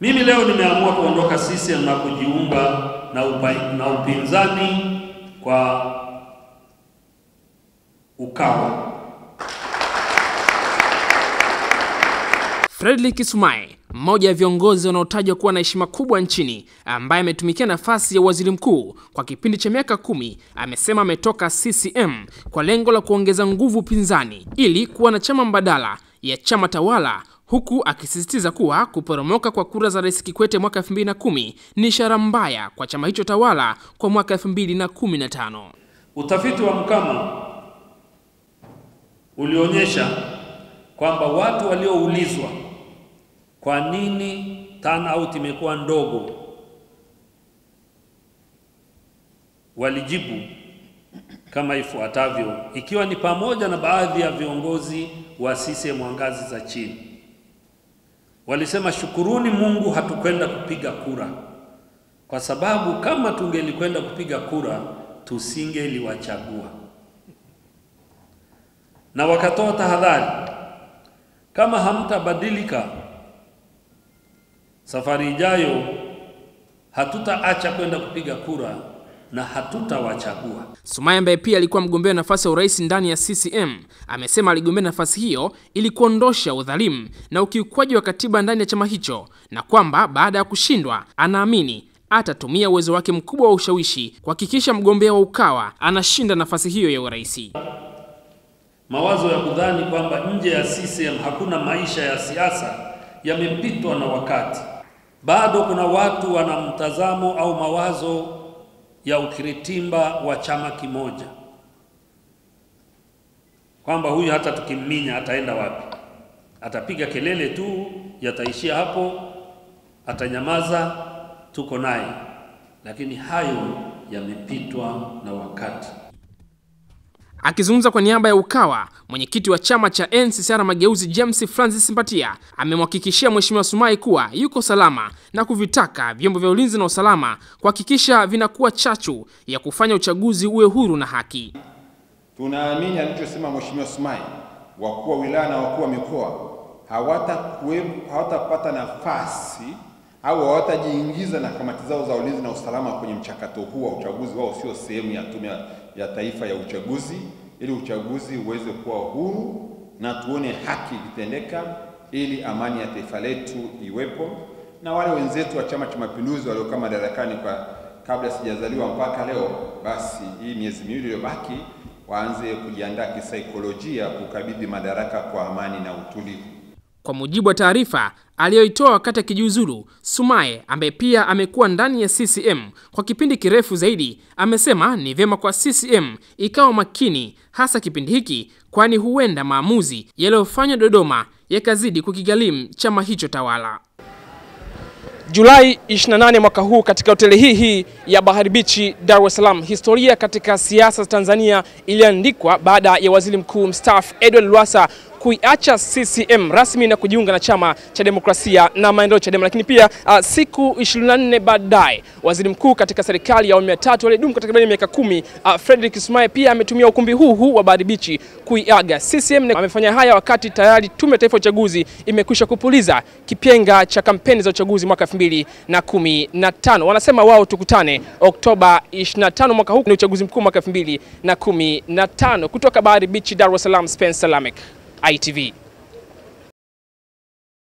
Mimi leo nimeamua kuondoka CCM na kujiunga na, na upinzani kwa Ukawa. Fredrick Sumaye, mmoja wa viongozi wanaotajwa kuwa na heshima kubwa nchini, ambaye ametumikia nafasi ya waziri mkuu kwa kipindi cha miaka kumi, amesema ametoka CCM kwa lengo la kuongeza nguvu upinzani ili kuwa na chama mbadala ya chama tawala, huku akisisitiza kuwa kuporomoka kwa kura za Rais Kikwete mwaka 2010 ni ishara mbaya kwa chama hicho tawala kwa mwaka 2015. Utafiti wa Mkama ulionyesha kwamba watu walioulizwa kwa nini turnout imekuwa ndogo, walijibu kama ifuatavyo, ikiwa ni pamoja na baadhi ya viongozi wa CCM wa ngazi za chini walisema, shukuruni Mungu hatukwenda kupiga kura, kwa sababu kama tungelikwenda kupiga kura tusingeliwachagua. Na wakatoa tahadhari, kama hamtabadilika safari ijayo hatutaacha kwenda kupiga kura na hatutawachagua. Sumaye ambaye pia alikuwa mgombea nafasi ya urais ndani ya CCM amesema aligombea nafasi hiyo ili kuondosha udhalimu na ukiukwaji wa katiba ndani ya chama hicho, na kwamba baada ya kushindwa anaamini atatumia uwezo wake mkubwa wa ushawishi kuhakikisha mgombea wa Ukawa anashinda nafasi hiyo ya urais. Mawazo ya kudhani kwamba nje ya CCM hakuna maisha ya siasa yamepitwa na wakati. Bado kuna watu wana mtazamo au mawazo ya ukiritimba wa chama kimoja, kwamba huyu hata tukimminya ataenda wapi? Atapiga kelele tu, yataishia hapo, atanyamaza, tuko naye. Lakini hayo yamepitwa na wakati. Akizungumza kwa niaba ya Ukawa, mwenyekiti wa chama cha NCCR Mageuzi James Francis Mbatia amemhakikishia Mheshimiwa Sumai kuwa yuko salama na kuvitaka vyombo vya ulinzi na usalama kuhakikisha vinakuwa chachu ya kufanya uchaguzi uwe huru na haki. Tunaamini alichosema Mheshimiwa Sumai, wakuu wa wilaya na wakuu wa mikoa hawatapata hawata nafasi au hawatajiingiza na kamati zao za ulinzi na usalama kwenye mchakato huu wa uchaguzi. Wao sio sehemu ya Tume ya Taifa ya Uchaguzi, ili uchaguzi uweze kuwa huru na tuone haki ikitendeka, ili amani ya taifa letu iwepo. Na wale wenzetu wa Chama cha Mapinduzi waliokaa madarakani kwa kabla sijazaliwa mpaka leo, basi hii miezi miwili iliyobaki waanze kujiandaa kisaikolojia kukabidhi madaraka kwa amani na utulivu. Kwa mujibu wa taarifa aliyoitoa wakati akijiuzulu, Sumaye ambaye pia amekuwa ndani ya CCM kwa kipindi kirefu zaidi, amesema ni vyema kwa CCM ikawa makini, hasa kipindi hiki, kwani huenda maamuzi yaliyofanywa Dodoma yakazidi kukigalimu chama hicho tawala. Julai 28 mwaka huu katika hoteli hii hii ya Bahari Beach Dar es Salaam, historia katika siasa za Tanzania iliandikwa baada ya waziri mkuu mstaafu Edward Lowassa kuiacha CCM rasmi na kujiunga na chama cha demokrasia na maendeleo Chadema. Lakini pia uh, siku 24 baadaye waziri mkuu katika serikali ya awamu ya tatu aliyedumu katika takriban miaka kumi uh, Frederick Sumaye pia ametumia ukumbi huu huu wa Bahari Beach kuiaga CCM. Amefanya haya wakati tayari Tume ya Taifa ya Uchaguzi imekwisha kupuliza kipenga cha kampeni za uchaguzi mwaka 2015. Wanasema wao tukutane Oktoba 25 mwaka huu, ni uchaguzi mkuu mwaka 2015. Kutoka Bahari Beach, Dar es Salaam, Spencer Lamek, ITV.